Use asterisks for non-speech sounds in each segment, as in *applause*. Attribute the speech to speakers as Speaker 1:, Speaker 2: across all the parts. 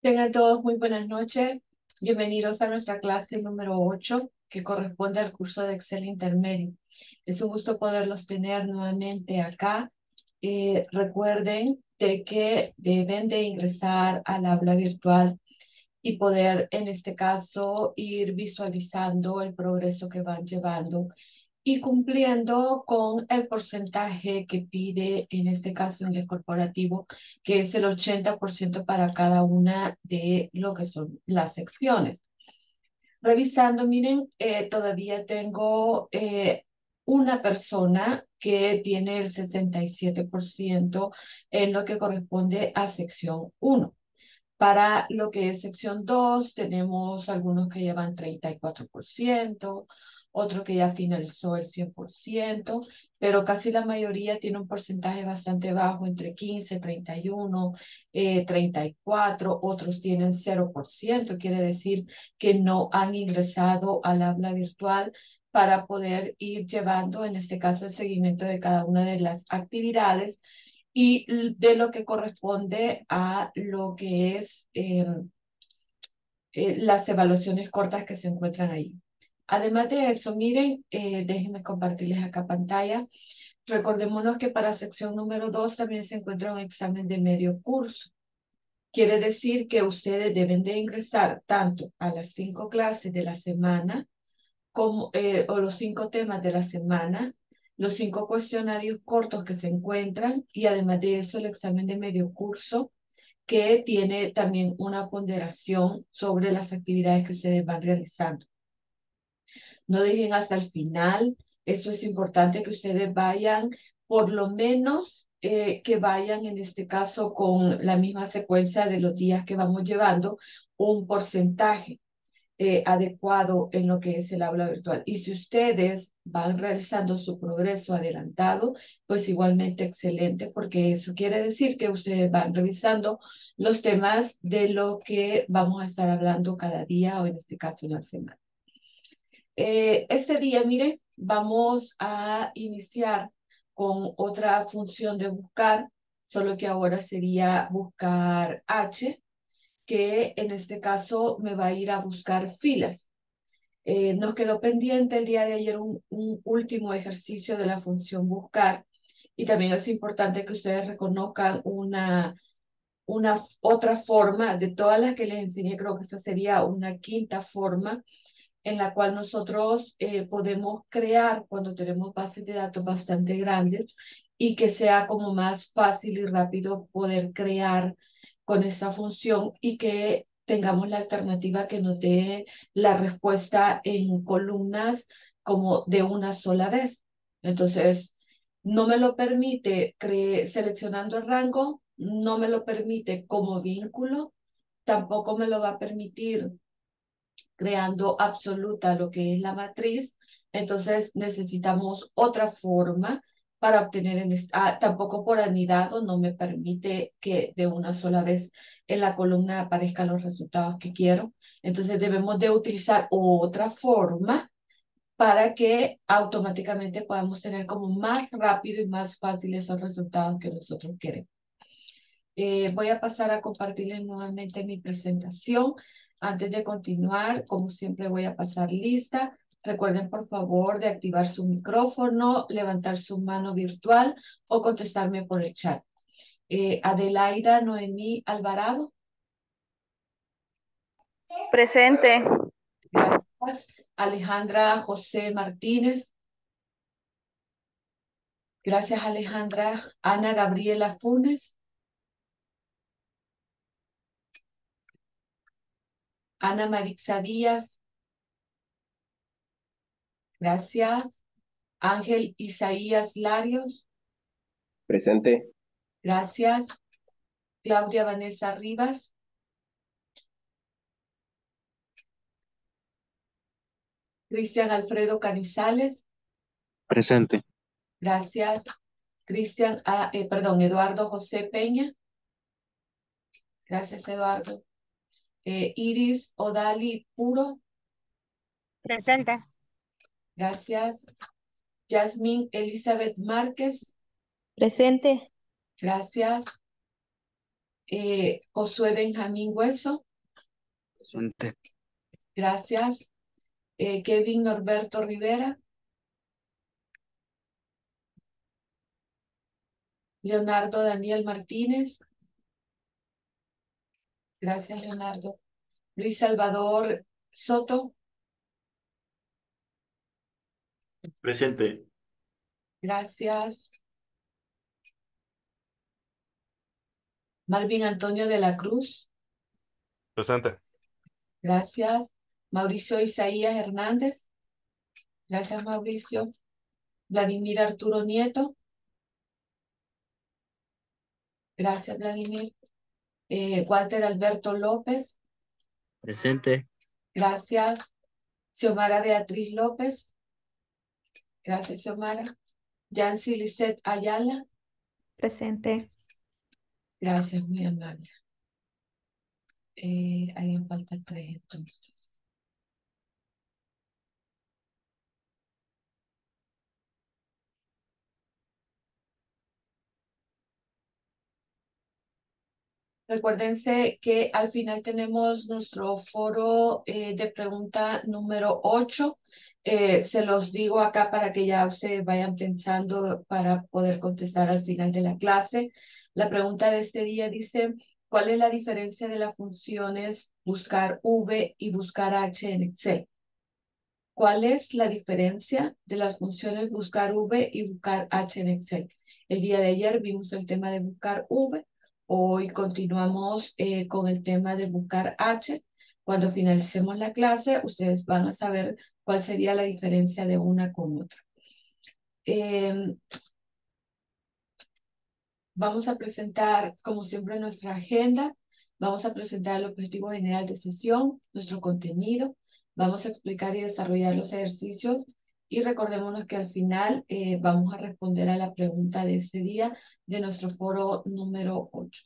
Speaker 1: Tengan todos muy buenas noches. Bienvenidos a nuestra clase número 8, que corresponde al curso de Excel Intermedio. Es un gusto poderlos tener nuevamente acá. Eh, recuerden de que deben de ingresar al aula virtual y poder, en este caso, ir visualizando el progreso que van llevando y cumpliendo con el porcentaje que pide, en este caso en el corporativo, que es el 80% para cada una de lo que son las secciones. Revisando, miren, eh, todavía tengo eh, una persona que tiene el 67% en lo que corresponde a sección 1. Para lo que es sección 2, tenemos algunos que llevan 34%, otro que ya finalizó el 100%, pero casi la mayoría tiene un porcentaje bastante bajo, entre 15, 31, eh, 34, otros tienen 0%, quiere decir que no han ingresado al aula virtual para poder ir llevando, en este caso, el seguimiento de cada una de las actividades y de lo que corresponde a lo que es eh, eh, las evaluaciones cortas que se encuentran ahí. Además de eso, miren, eh, déjenme compartirles acá pantalla. Recordémonos que para sección número 2 también se encuentra un examen de medio curso. Quiere decir que ustedes deben de ingresar tanto a las cinco clases de la semana como, eh, o los cinco temas de la semana, los cinco cuestionarios cortos que se encuentran y además de eso el examen de medio curso que tiene también una ponderación sobre las actividades que ustedes van realizando no dejen hasta el final. Esto es importante que ustedes vayan, por lo menos eh, que vayan en este caso con la misma secuencia de los días que vamos llevando, un porcentaje eh, adecuado en lo que es el aula virtual. Y si ustedes van realizando su progreso adelantado, pues igualmente excelente, porque eso quiere decir que ustedes van revisando los temas de lo que vamos a estar hablando cada día o en este caso en la semana. Eh, este día, mire, vamos a iniciar con otra función de buscar, solo que ahora sería buscar H, que en este caso me va a ir a buscar filas. Eh, nos quedó pendiente el día de ayer un, un, último ejercicio de la función buscar y también es importante que ustedes reconozcan una, una otra forma de todas las que les enseñé, creo que esta sería una quinta forma en la cual nosotros eh, podemos crear cuando tenemos bases de datos bastante grandes y que sea como más fácil y rápido poder crear con esta función y que tengamos la alternativa que nos dé la respuesta en columnas como de una sola vez. Entonces, no me lo permite seleccionando el rango, no me lo permite como vínculo, tampoco me lo va a permitir creando absoluta lo que es la matriz, entonces necesitamos otra forma para obtener, en ah, tampoco por anidado no me permite que de una sola vez en la columna aparezcan los resultados que quiero. Entonces debemos de utilizar otra forma para que automáticamente podamos tener como más rápido y más fácil esos resultados que nosotros queremos. Eh, voy a pasar a compartirles nuevamente mi presentación. Antes de continuar, como siempre voy a pasar lista. Recuerden por favor de activar su micrófono, levantar su mano virtual o contestarme por el chat. Eh, Adelaida Noemí Alvarado.
Speaker 2: Presente.
Speaker 1: Gracias. Alejandra José Martínez. Gracias Alejandra. Ana Gabriela Funes. Ana Marixa Díaz. Gracias. Ángel Isaías Larios.
Speaker 3: Presente.
Speaker 1: Gracias. Claudia Vanessa Rivas. Cristian Alfredo Canizales.
Speaker 4: Presente.
Speaker 1: Gracias. Cristian, ah, eh, perdón, Eduardo José Peña. Gracias, Eduardo. Eh, Iris Odali Puro.
Speaker 2: Presente.
Speaker 1: Gracias. Yasmín Elizabeth Márquez.
Speaker 2: Presente.
Speaker 1: Gracias. Eh, Josué Benjamín Hueso.
Speaker 4: Presente.
Speaker 1: Gracias. Eh, Kevin Norberto Rivera. Leonardo Daniel Martínez. Gracias, Leonardo. Luis Salvador Soto.
Speaker 5: Presente.
Speaker 1: Gracias. Marvin Antonio de la Cruz.
Speaker 5: Presente.
Speaker 1: Gracias. Mauricio Isaías Hernández. Gracias, Mauricio. Vladimir Arturo Nieto. Gracias, Vladimir. Eh, Walter Alberto López.
Speaker 4: Presente.
Speaker 1: Gracias. Xiomara Beatriz López. Gracias, Xiomara. Yancy Lisette Ayala.
Speaker 2: Presente.
Speaker 1: Gracias, muy amable. Eh, ahí me falta tres entonces. Recuérdense que al final tenemos nuestro foro eh, de pregunta número 8. Eh, se los digo acá para que ya ustedes vayan pensando para poder contestar al final de la clase. La pregunta de este día dice, ¿cuál es la diferencia de las funciones buscar V y buscar H en Excel? ¿Cuál es la diferencia de las funciones buscar V y buscar H en Excel? El día de ayer vimos el tema de buscar V Hoy continuamos eh, con el tema de buscar H. Cuando finalicemos la clase, ustedes van a saber cuál sería la diferencia de una con otra. Em, vamos a presentar, como siempre, nuestra agenda. Vamos a presentar el objetivo general de sesión, nuestro contenido. Vamos a explicar y desarrollar los ejercicios y recordémonos que al final eh, vamos a responder a la pregunta de este día de nuestro foro número 8.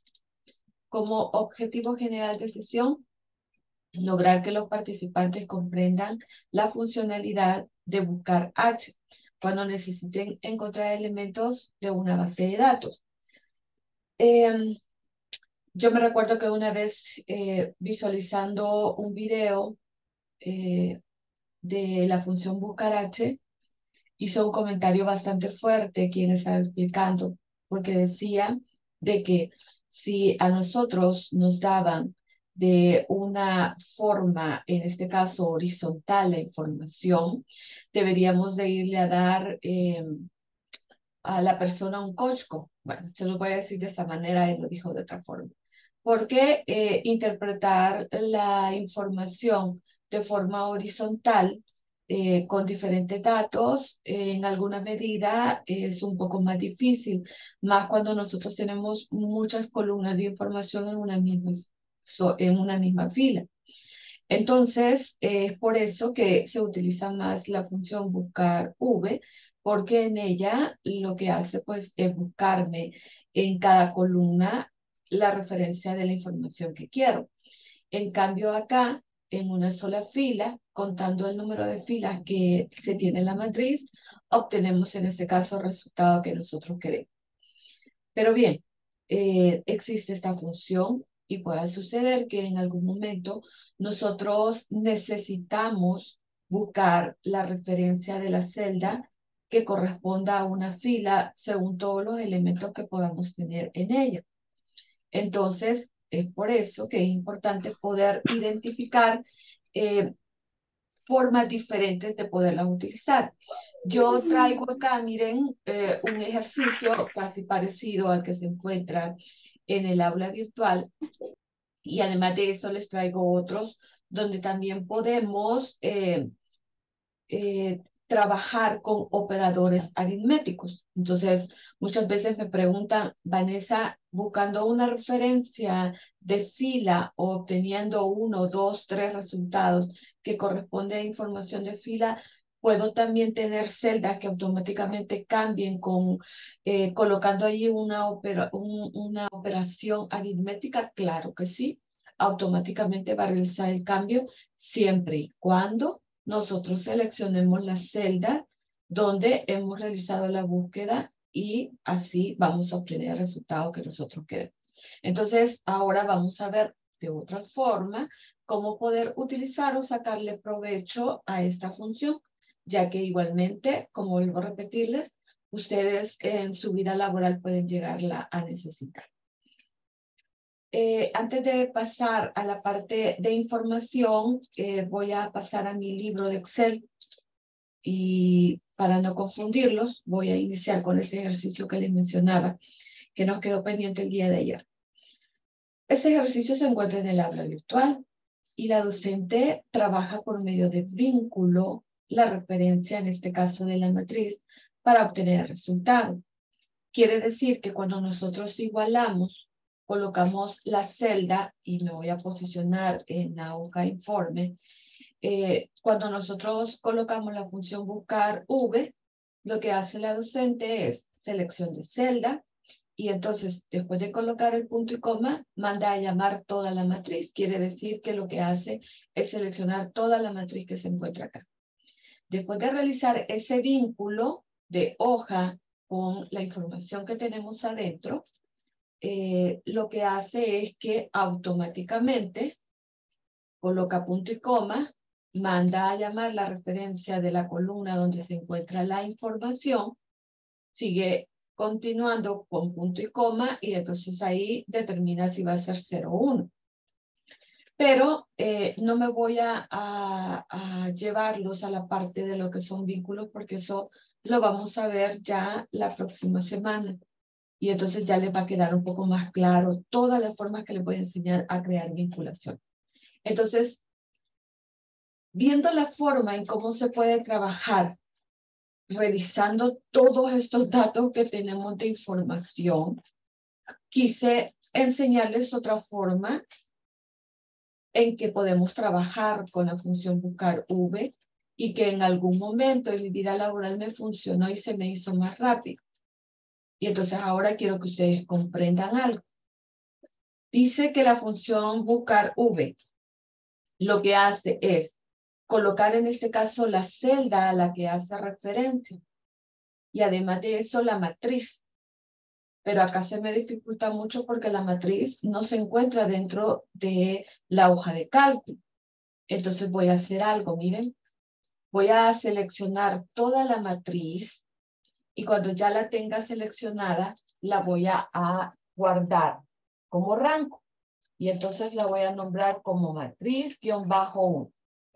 Speaker 1: Como objetivo general de sesión, lograr que los participantes comprendan la funcionalidad de buscar H cuando necesiten encontrar elementos de una base de datos. Em, yo me recuerdo que una vez eh, visualizando un video eh, de la función buscar H, hizo un comentario bastante fuerte quien estaba explicando, porque decía de que si a nosotros nos daban de una forma, en este caso horizontal, la información, deberíamos de irle a dar eh, a la persona un cochco. Bueno, se lo voy a decir de esa manera, él lo dijo de otra forma. Porque eh, interpretar la información de forma horizontal eh, con diferentes datos, en alguna medida es un poco más difícil, más cuando nosotros tenemos muchas columnas de información en una misma, en una misma fila. Entonces, es por eso que se utiliza más la función buscar V, porque en ella lo que hace pues es buscarme en cada columna la referencia de la información que quiero. En cambio acá en una sola fila, contando el número de filas que se tiene en la matriz, obtenemos en este caso el resultado que nosotros queremos. Pero bien, eh, existe esta función y puede suceder que en algún momento nosotros necesitamos buscar la referencia de la celda que corresponda a una fila según todos los elementos que podamos tener en ella. Entonces, es por eso que es importante poder identificar eh, formas diferentes de poderlas utilizar. Yo traigo acá, miren, eh, un ejercicio casi parecido al que se encuentra en el aula virtual y además de eso les traigo otros donde también podemos eh, trabajar con operadores aritméticos. Entonces, muchas veces me preguntan, Vanessa, buscando una referencia de fila o obteniendo uno, dos, tres resultados que corresponde a información de fila, puedo también tener celdas que automáticamente cambien con eh, colocando allí una, opera, una operación aritmética, claro que sí, automáticamente va a realizar el cambio siempre y cuando nosotros seleccionemos la celda donde hemos realizado la búsqueda y así vamos a obtener el resultado que nosotros queremos. Entonces, ahora vamos a ver de otra forma cómo poder utilizar o sacarle provecho a esta función, ya que igualmente, como vuelvo a repetirles, ustedes en su vida laboral pueden llegarla a necesitar. Eh, antes de pasar a la parte de información, eh, voy a pasar a mi libro de Excel y para no confundirlos, voy a iniciar con este ejercicio que les mencionaba, que nos quedó pendiente el día de ayer. Este ejercicio se encuentra en el aula virtual y la docente trabaja por medio de vínculo, la referencia, en este caso de la matriz, para obtener el resultado. Quiere decir que cuando nosotros igualamos, colocamos la celda, y me voy a posicionar en la hoja informe, eh, cuando nosotros colocamos la función buscar V, lo que hace la docente es selección de celda, y entonces, después de colocar el punto y coma, manda a llamar toda la matriz. Quiere decir que lo que hace es seleccionar toda la matriz que se encuentra acá. Después de realizar ese vínculo de hoja con la información que tenemos adentro, eh, lo que hace es que automáticamente coloca punto y coma, manda a llamar la referencia de la columna donde se encuentra la información, sigue continuando con punto y coma y entonces ahí determina si va a ser 0 o 1. Pero eh, no me voy a, a, llevarlos a la parte de lo que son vínculos porque eso lo vamos a ver ya la próxima semana. Y entonces ya les va a quedar un poco más claro todas las formas que les voy a enseñar a crear vinculación. Entonces, viendo la forma en cómo se puede trabajar revisando todos estos datos que tenemos de información, quise enseñarles otra forma en que podemos trabajar con la función buscar V y que en algún momento en mi vida laboral me funcionó y se me hizo más rápido. Y entonces ahora quiero que ustedes comprendan algo. Dice que la función buscar V lo que hace es colocar en este caso la celda a la que hace referencia. Y además de eso, la matriz. Pero acá se me dificulta mucho porque la matriz no se encuentra dentro de la hoja de cálculo. Entonces voy a hacer algo, miren. Voy a seleccionar toda la matriz y cuando ya la tenga seleccionada, la voy a, guardar como rango. Y entonces la voy a nombrar como matriz-1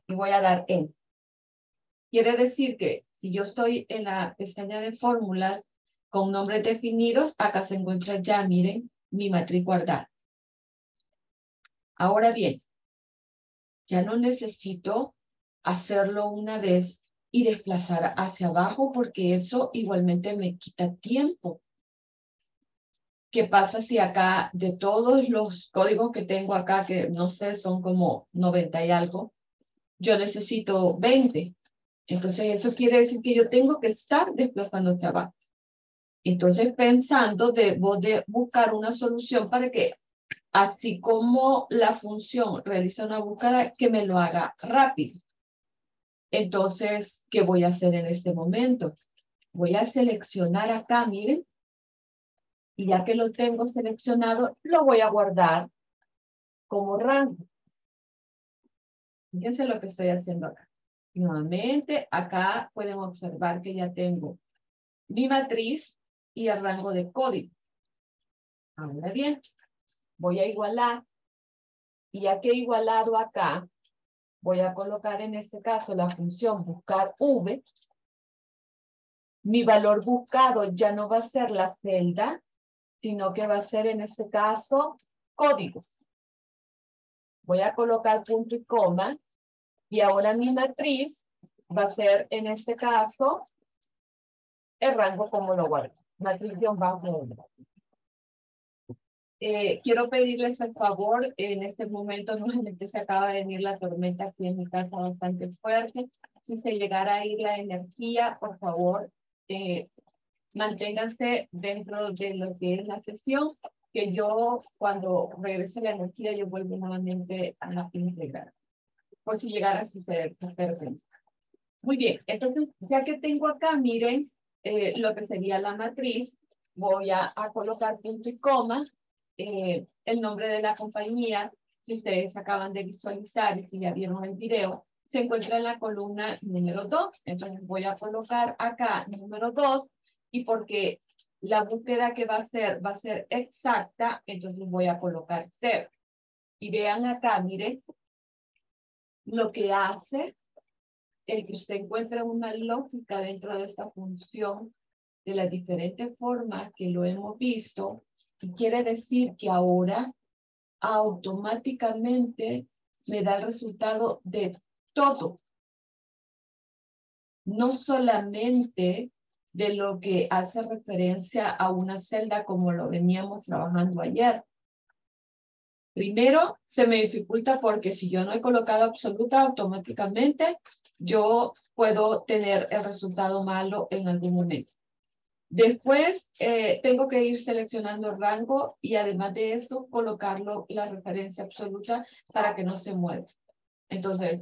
Speaker 1: y voy a dar en. Quiere decir que si yo estoy en la pestaña de fórmulas con nombres definidos, acá se encuentra ya, miren, mi matriz guardada. Ahora bien, ya no necesito hacerlo una vez y desplazar hacia abajo porque eso igualmente me quita tiempo. ¿Qué pasa si acá de todos los códigos que tengo acá, que no sé, son como 90 y algo, yo necesito 20. Entonces eso quiere decir que yo tengo que estar desplazando abajo. Entonces pensando, debo de buscar una solución para que así como la función realiza una búsqueda, que me lo haga rápido. Entonces, ¿qué voy a hacer en este momento? Voy a seleccionar acá, miren, y ya que lo tengo seleccionado, lo voy a guardar como rango. Fíjense lo que estoy haciendo acá. Nuevamente, acá pueden observar que ya tengo mi matriz y el rango de código. Ahora bien, voy a igualar. Y ya que he igualado acá, voy a colocar en este caso la función buscar V. Mi valor buscado ya no va a ser la celda, sino que va a ser en este caso código. Voy a colocar punto y coma y ahora mi matriz va a ser, en este caso, el rango como lo guardo. Matriz bajo eh, quiero pedirles el favor, en este momento *laughs* nuevamente se acaba de venir la tormenta aquí en mi casa bastante fuerte. Si se llegara a ir la energía, por favor, eh, manténganse dentro de lo que es la sesión, que yo cuando regrese la energía yo vuelvo nuevamente a integrar por si llegara a suceder Muy bien, entonces ya que tengo acá, miren eh, lo que sería la matriz, voy a, colocar punto y coma eh, el nombre de la compañía, si ustedes acaban de visualizar y si ya vieron el video, se encuentra en la columna número 2. Entonces voy a colocar acá número 2 y porque la búsqueda que va a ser va a ser exacta, entonces voy a colocar 0. Y vean acá, miren, lo que hace el que usted encuentre una lógica dentro de esta función de las diferentes formas que lo hemos visto, y quiere decir que ahora automáticamente me da el resultado de todo. No solamente de lo que hace referencia a una celda como lo veníamos trabajando ayer. Primero, se me dificulta porque si yo no he colocado absoluta, automáticamente yo puedo tener el resultado malo en algún momento. Después, eh, tengo que ir seleccionando el rango y además de eso, colocarlo la referencia absoluta para que no se mueva. Entonces,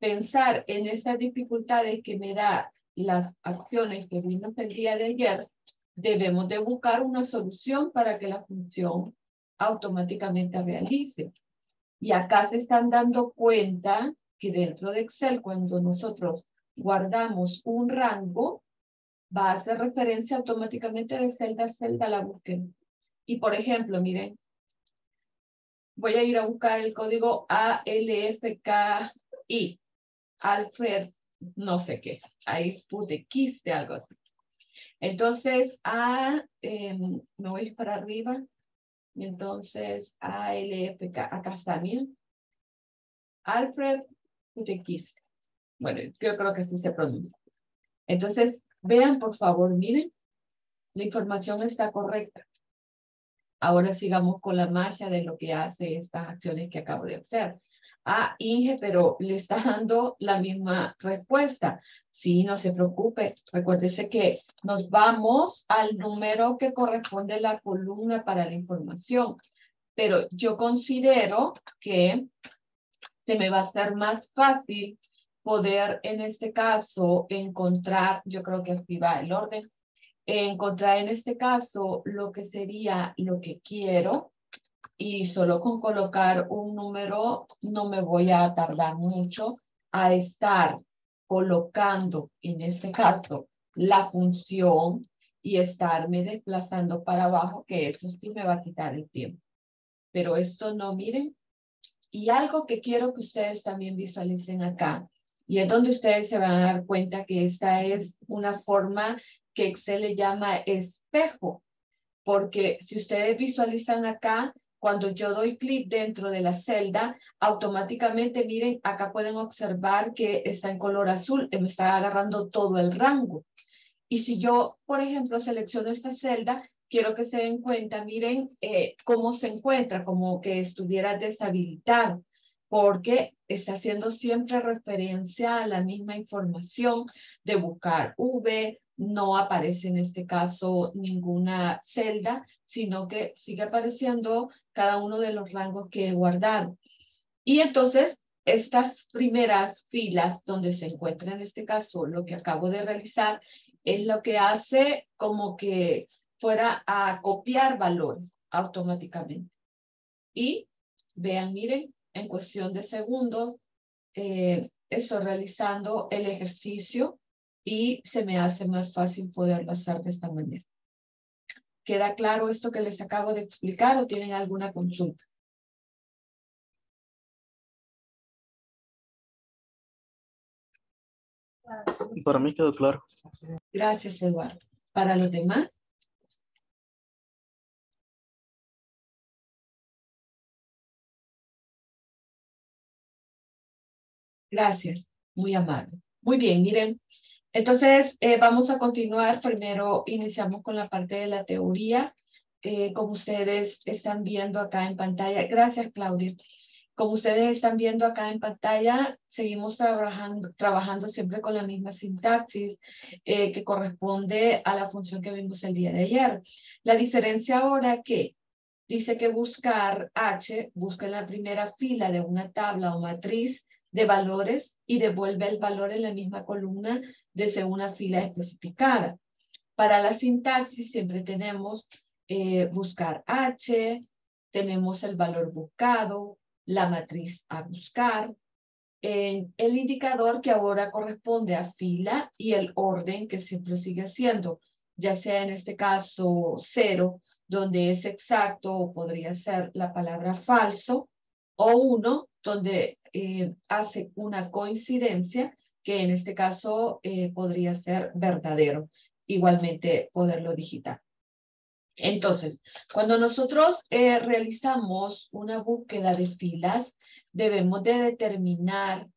Speaker 1: pensar en esas dificultades que me da las acciones que vimos el día de ayer, debemos de buscar una solución para que la función automáticamente realice. Y acá se están dando cuenta que dentro de Excel, cuando nosotros guardamos un rango, va a hacer referencia automáticamente de celda a celda a la búsqueda. Y por ejemplo, miren, voy a ir a buscar el código ALFKI, Alfred, no sé qué, ahí puse quiste algo así. Entonces, A, em, me voy para arriba, y entonces ALFK, bien. Alfred quiste. Bueno, yo creo que así se pronuncia. Entonces, Vean, por favor, miren, la información está correcta. Ahora sigamos con la magia de lo que hace estas acciones que acabo de hacer. Ah, Inge, pero le está dando la misma respuesta. Sí, no se preocupe. Recuérdese que nos vamos al número que corresponde a la columna para la información. Pero yo considero que se me va a hacer más fácil poder en este caso encontrar, yo creo que así va el orden, encontrar en este caso lo que sería lo que quiero y solo con colocar un número no me voy a tardar mucho a estar colocando en este caso la función y estarme desplazando para abajo, que eso sí me va a quitar el tiempo. Pero esto no, miren. Y algo que quiero que ustedes también visualicen acá y es donde ustedes se van a dar cuenta que esta es una forma que Excel le llama espejo, porque si ustedes visualizan acá, cuando yo doy clic dentro de la celda, automáticamente, miren, acá pueden observar que está en color azul, me está agarrando todo el rango. Y si yo, por ejemplo, selecciono esta celda, quiero que se den cuenta, miren eh, cómo se encuentra, como que estuviera deshabilitado porque está haciendo siempre referencia a la misma información de buscar V, no aparece en este caso ninguna celda, sino que sigue apareciendo cada uno de los rangos que he guardado. Y entonces, estas primeras filas donde se encuentra en este caso lo que acabo de realizar, es lo que hace como que fuera a copiar valores automáticamente. Y vean, miren, en cuestión de segundos, eh, estoy realizando el ejercicio y se me hace más fácil poderlo hacer de esta manera. ¿Queda claro esto que les acabo de explicar o tienen alguna consulta?
Speaker 5: Para mí quedó claro.
Speaker 1: Gracias, Eduardo. ¿Para los demás? Gracias, muy amable. Muy bien, miren. Entonces, eh, vamos a continuar. Primero iniciamos con la parte de la teoría. Eh, como ustedes están viendo acá en pantalla. Gracias, Claudia. Como ustedes están viendo acá en pantalla, seguimos trabajando, trabajando siempre con la misma sintaxis eh, que corresponde a la función que vimos el día de ayer. La diferencia ahora que dice que buscar H, busca en la primera fila de una tabla o matriz de valores y devuelve el valor en la misma columna desde una fila especificada. Para la sintaxis siempre tenemos eh, buscar H, tenemos el valor buscado, la matriz a buscar, el indicador que ahora corresponde a fila y el orden que siempre sigue siendo, ya sea en este caso cero, donde es exacto o podría ser la palabra falso, o uno, donde eh, hace una coincidencia, que en este caso eh, podría ser verdadero, igualmente poderlo digitar. Entonces, cuando nosotros eh, realizamos una búsqueda de filas, debemos de determinar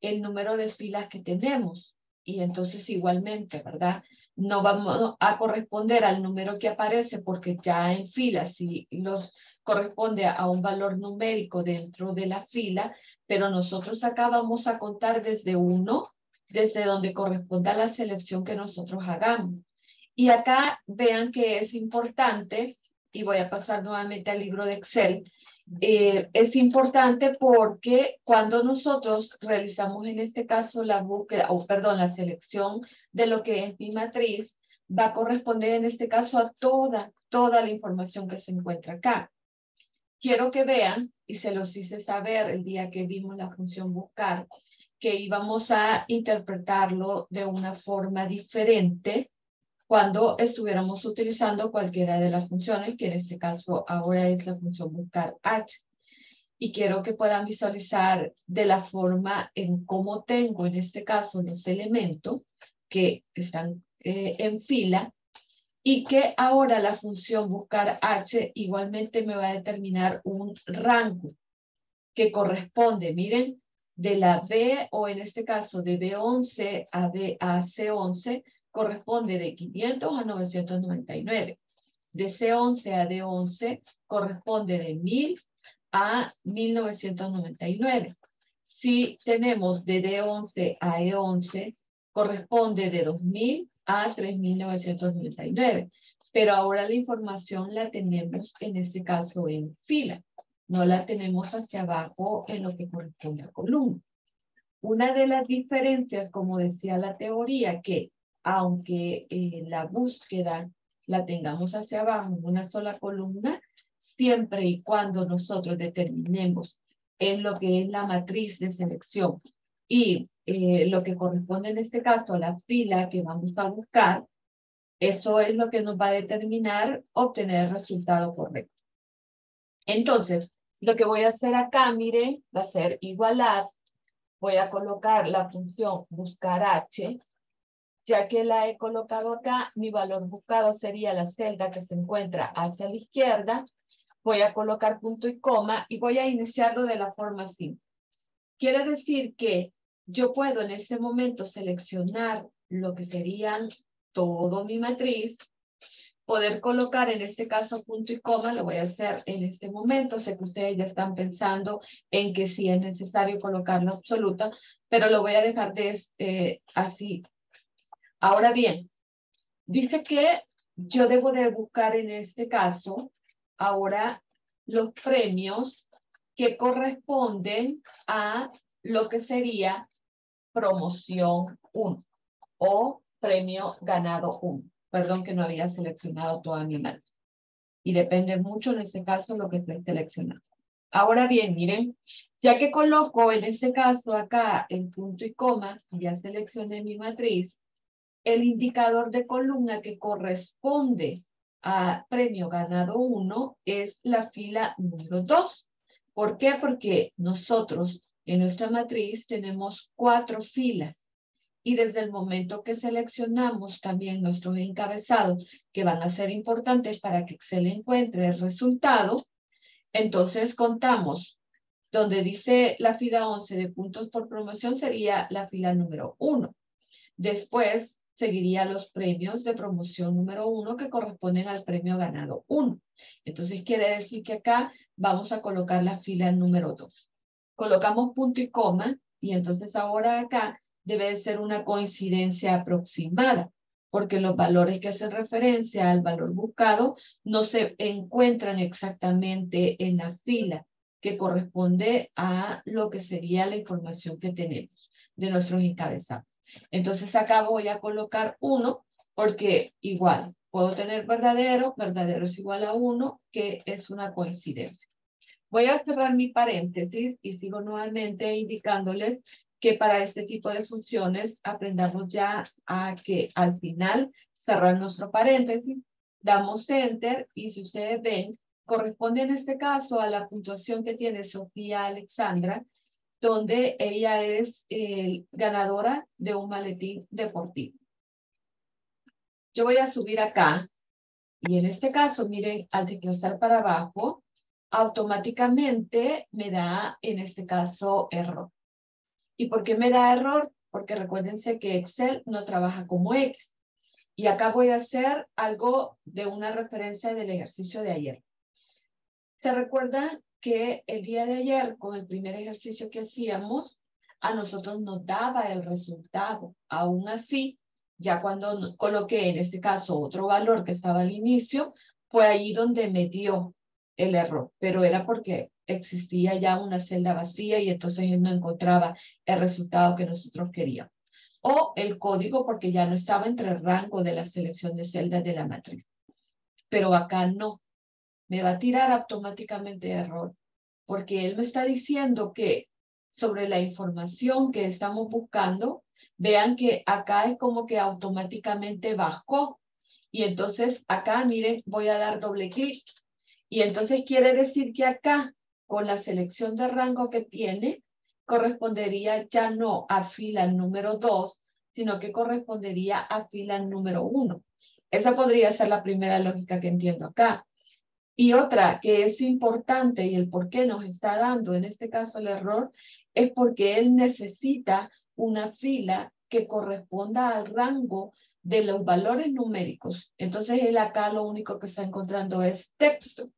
Speaker 1: el número de filas que tenemos. Y entonces igualmente, ¿verdad? No vamos a corresponder al número que aparece porque ya en fila, si los corresponde a un valor numérico dentro de la fila, pero nosotros acá vamos a contar desde uno, desde donde corresponde a la selección que nosotros hagamos. Y acá vean que es importante, y voy a pasar nuevamente al libro de Excel, eh, es importante porque cuando nosotros realizamos en este caso la búsqueda, o perdón, la selección de lo que es mi matriz, va a corresponder en este caso a toda, toda la información que se encuentra acá. Quiero que vean, y se los hice saber el día que vimos la función buscar, que íbamos a interpretarlo de una forma diferente cuando estuviéramos utilizando cualquiera de las funciones, que en este caso ahora es la función buscar h. Y quiero que puedan visualizar de la forma en cómo tengo en este caso los elementos que están eh, en fila y que ahora la función buscar h igualmente me va a determinar un rango que corresponde, miren, de la B o en este caso de B11 a, B, a C11 corresponde de 500 a 999. De C11 a D11 corresponde de 1000 a 1999. Si tenemos de D11 a E11, corresponde de 2000 a 3999. Pero ahora la información la tenemos en este caso en fila. No la tenemos hacia abajo en lo que corresponde a columna. Una de las diferencias, como decía la teoría, que aunque eh, la búsqueda la tengamos hacia abajo en una sola columna, siempre y cuando nosotros determinemos en lo que es la matriz de selección y eh, lo que corresponde en este caso a la fila que vamos a buscar, eso es lo que nos va a determinar obtener el resultado correcto. Entonces, lo que voy a hacer acá, mire, va a ser igualar. Voy a colocar la función buscar h ya que la he colocado acá, mi valor buscado sería la celda que se encuentra hacia la izquierda. Voy a colocar punto y coma y voy a iniciarlo de la forma así. Quiere decir que yo puedo en este momento seleccionar lo que serían todo mi matriz, poder colocar en este caso punto y coma, lo voy a hacer en este momento. Sé que ustedes ya están pensando en que sí es necesario colocarlo absoluta, pero lo voy a dejar de este, así Ahora bien, dice que yo debo de buscar en este caso ahora los premios que corresponden a lo que sería promoción 1 o premio ganado 1. Perdón que no había seleccionado toda mi matriz. Y depende mucho en este caso lo que estoy seleccionando. Ahora bien, miren, ya que coloco en este caso acá el punto y coma, ya seleccioné mi matriz, el indicador de columna que corresponde a premio ganado 1 es la fila número 2. ¿Por qué? Porque nosotros en nuestra matriz tenemos cuatro filas y desde el momento que seleccionamos también nuestros encabezados que van a ser importantes para que Excel encuentre el resultado, entonces contamos donde dice la fila 11 de puntos por promoción sería la fila número 1. Después seguiría los premios de promoción número uno que corresponden al premio ganado uno. Entonces quiere decir que acá vamos a colocar la fila número dos. Colocamos punto y coma y entonces ahora acá debe de ser una coincidencia aproximada porque los valores que hacen referencia al valor buscado no se encuentran exactamente en la fila que corresponde a lo que sería la información que tenemos de nuestros encabezados. Entonces acá voy a colocar uno porque igual Puedo tener verdadero, verdadero es igual a 1, que es una coincidencia. Voy a cerrar mi paréntesis y sigo nuevamente indicándoles que para este tipo de funciones aprendamos ya a que al final cerrar nuestro paréntesis, damos enter y si ustedes ven, corresponde en este caso a la puntuación que tiene Sofía Alexandra, donde ella es ganadora de un maletín deportivo. Yo voy a subir acá y en este caso, miren, al desplazar para abajo, automáticamente me da, en este caso, error. ¿Y por qué me da error? Porque recuérdense que Excel no trabaja como X. Y acá voy a hacer algo de una referencia del ejercicio de ayer. ¿Se recuerdan que el día de ayer, con el primer ejercicio que hacíamos, a nosotros nos daba el resultado? Aún así, ya cuando coloqué en este caso otro valor que estaba al inicio, fue ahí donde me dio el error, pero era porque existía ya una celda vacía y entonces él no encontraba el resultado que nosotros queríamos. O el código porque ya no estaba entre el rango de la selección de celdas de la matriz. Pero acá no. Me va a tirar automáticamente error porque él me está diciendo que sobre la información que estamos buscando, vean que acá es como que automáticamente bajó. Y entonces acá, miren, voy a dar doble clic. Y entonces quiere decir que acá con la selección de rango que tiene, correspondería ya no a fila número 2, sino que correspondería a fila número 1. Esa podría ser la primera lógica que entiendo acá. Y otra que es importante y el por qué nos está dando en este caso el error es porque él necesita una fila que corresponda al rango de los valores numéricos. Entonces él acá lo único que está encontrando es texto.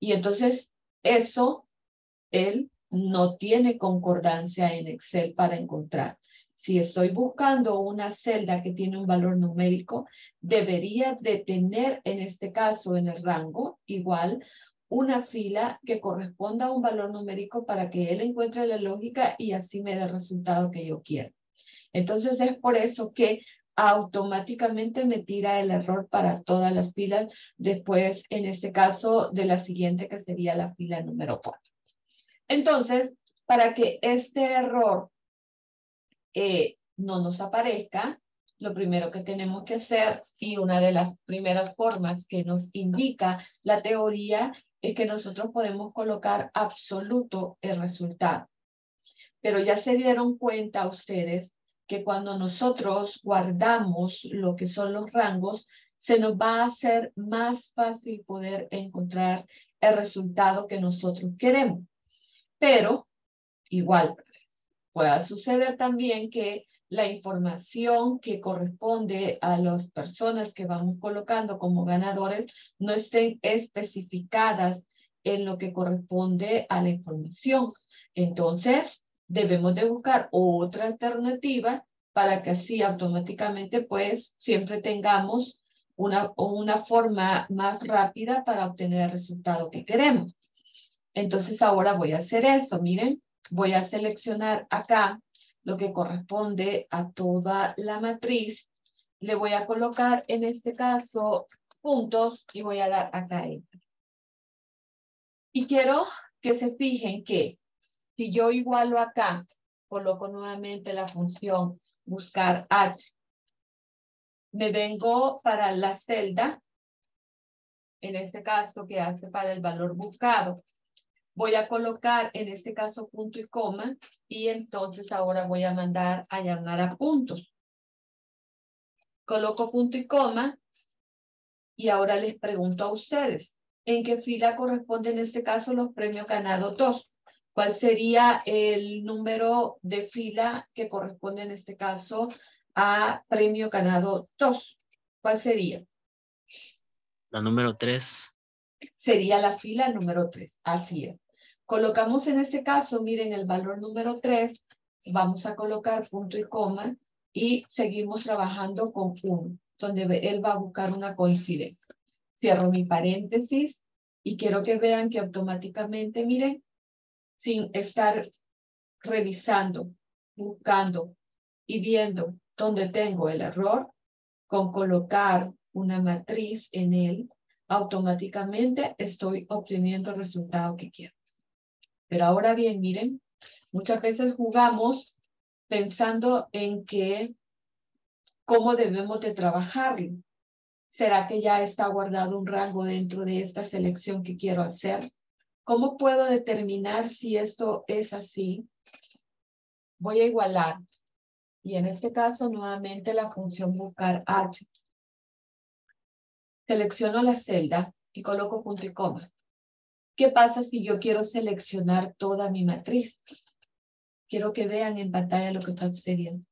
Speaker 1: Y entonces eso él no tiene concordancia en Excel para encontrar. Si estoy buscando una celda que tiene un valor numérico, debería de tener en este caso en el rango igual una fila que corresponda a un valor numérico para que él encuentre la lógica y así me dé el resultado que yo quiero. Entonces es por eso que automáticamente me tira el error para todas las filas después, en este caso, de la siguiente que sería la fila número 4. Entonces, para que este error eh, no nos aparezca, lo primero que tenemos que hacer y una de las primeras formas que nos indica la teoría es que nosotros podemos colocar absoluto el resultado. Pero ya se dieron cuenta ustedes que cuando nosotros guardamos lo que son los rangos, se nos va a hacer más fácil poder encontrar el resultado que nosotros queremos. Pero, igual, puede suceder también que la información que corresponde a las personas que vamos colocando como ganadores no estén especificadas en lo que corresponde a la información. Entonces, debemos de buscar otra alternativa para que así automáticamente pues siempre tengamos una, una forma más rápida para obtener el resultado que queremos. Entonces ahora voy a hacer esto, miren, voy a seleccionar acá lo que corresponde a toda la matriz. Le voy a colocar en este caso puntos y voy a dar acá. Y quiero que se fijen que si yo igualo acá, coloco nuevamente la función buscar H. Me vengo para la celda, en este caso que hace para el valor buscado. Voy a colocar en este caso punto y coma y entonces ahora voy a mandar a llamar a puntos. Coloco punto y coma y ahora les pregunto a ustedes, ¿en qué fila corresponde en este caso los premios ganados 2? ¿Cuál sería el número de fila que corresponde en este caso a premio ganado 2? ¿Cuál sería?
Speaker 4: La número 3.
Speaker 1: Sería la fila número 3, así es. Colocamos en este caso, miren el valor número 3, vamos a colocar punto y coma y seguimos trabajando con 1, donde él va a buscar una coincidencia. Cierro mi paréntesis y quiero que vean que automáticamente, miren, sin estar revisando, buscando y viendo dónde tengo el error, con colocar una matriz en él, automáticamente estoy obteniendo el resultado que quiero. Pero ahora bien, miren, muchas veces jugamos pensando en que cómo debemos de trabajarlo. ¿Será que ya está guardado un rango dentro de esta selección que quiero hacer? ¿Cómo puedo determinar si esto es así? Voy a igualar. Y en este caso, nuevamente la función buscar H. Selecciono la celda y coloco punto y coma. ¿Qué pasa si yo quiero seleccionar toda mi matriz? Quiero que vean en pantalla lo que está sucediendo.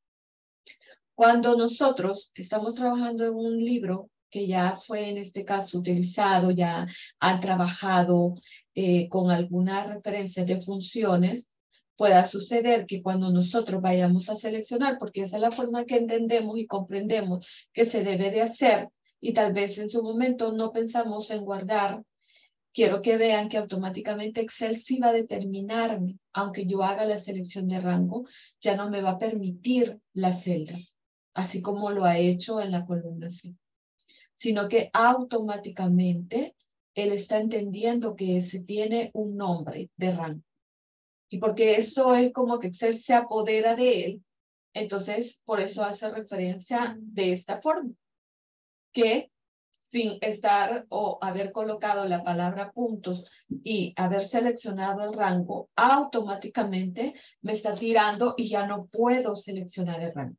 Speaker 1: Cuando nosotros estamos trabajando en un libro que ya fue en este caso utilizado, ya han trabajado eh, con alguna referencia de funciones, pueda suceder que cuando nosotros vayamos a seleccionar, porque esa es la forma que entendemos y comprendemos que se debe de hacer, y tal vez en su momento no pensamos en guardar, quiero que vean que automáticamente Excel sí va a determinarme, aunque yo haga la selección de rango, ya no me va a permitir la celda, así como lo ha hecho en la columna C sino que automáticamente él está entendiendo que se tiene un nombre de rango. Y porque eso es como que Excel se apodera de él, entonces por eso hace referencia de esta forma, que sin estar o haber colocado la palabra puntos y haber seleccionado el rango, automáticamente me está tirando y ya no puedo seleccionar el rango.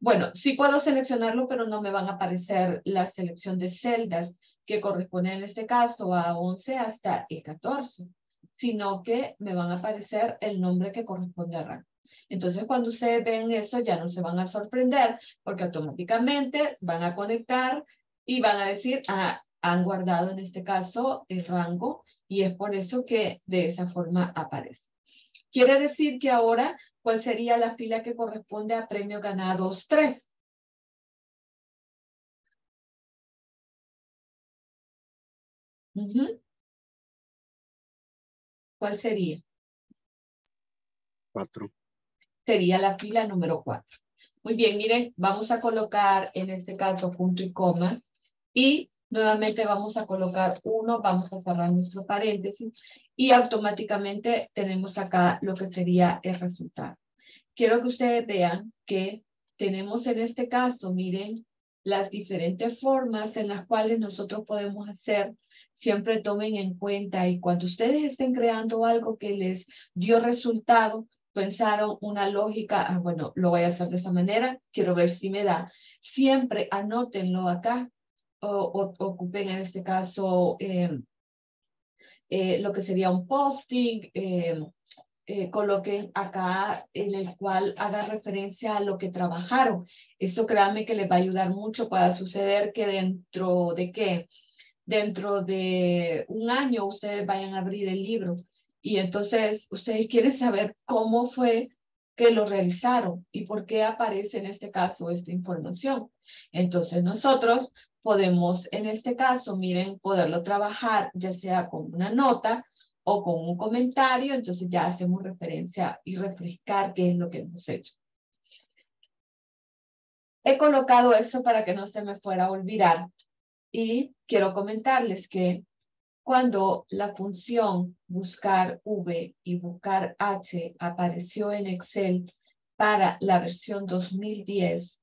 Speaker 1: Bueno, sí puedo seleccionarlo, pero no me van a aparecer la selección de celdas que corresponde en este caso a 11 hasta E14, sino que me van a aparecer el nombre que corresponde al rango. Entonces, cuando ustedes ven eso, ya no se van a sorprender, porque automáticamente van a conectar y van a decir, ah, han guardado en este caso el rango, y es por eso que de esa forma aparece. Quiere decir que ahora ¿Cuál sería la fila que corresponde a premio ganados 3? ¿Cuál sería?
Speaker 4: 4.
Speaker 1: Sería la fila número 4. Muy bien, miren, vamos a colocar en este caso punto y coma y nuevamente vamos a colocar uno, vamos a cerrar nuestro paréntesis y automáticamente tenemos acá lo que sería el resultado. Quiero que ustedes vean que tenemos en este caso, miren, las diferentes formas en las cuales nosotros podemos hacer, siempre tomen en cuenta y cuando ustedes estén creando algo que les dio resultado, pensaron una lógica, ah, bueno, lo voy a hacer de esa manera, quiero ver si me da. Siempre anótenlo acá o, ocupen en este caso eh, eh, lo que sería un posting, eh, eh, coloquen acá en el cual haga referencia a lo que trabajaron. Esto créanme que les va a ayudar mucho para suceder que dentro de qué, dentro de un año ustedes vayan a abrir el libro y entonces ustedes quieren saber cómo fue que lo realizaron y por qué aparece en este caso esta información. Entonces nosotros podemos, en este caso, miren, poderlo trabajar ya sea con una nota o con un comentario, entonces ya hacemos referencia y refrescar qué es lo que hemos hecho. He colocado eso para que no se me fuera a olvidar y quiero comentarles que cuando la función buscar V y buscar H apareció en Excel para la versión 2010